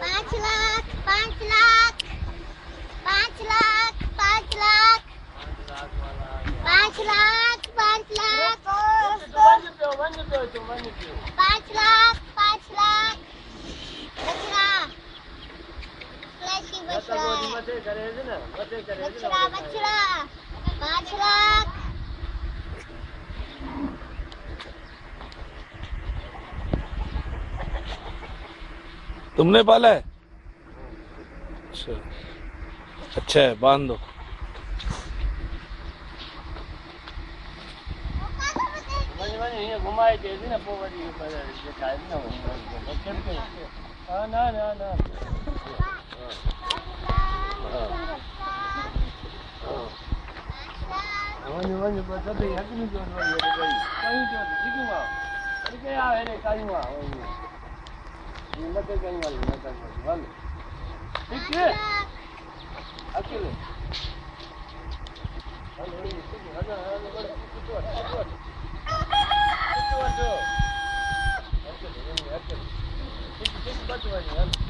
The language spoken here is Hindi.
पाँच लाख पाँच लाख पाँच लाख पाँच लाख। पाँच लाख पाँच लाख। पाँच लाख पाँच लाख। बछड़ा। बछड़ा बछड़ा। तुमने पाला है? अच्छा। अच्छा है बाँध दो। वञो वञो ॿ सभई हथ में जोड़ वञो भई कयूं चओ सिखूं आहे कया आहे रे कयूं आहे Yumate caño, yumate caño, vale. ¿Y qué? Áquele. Thank you.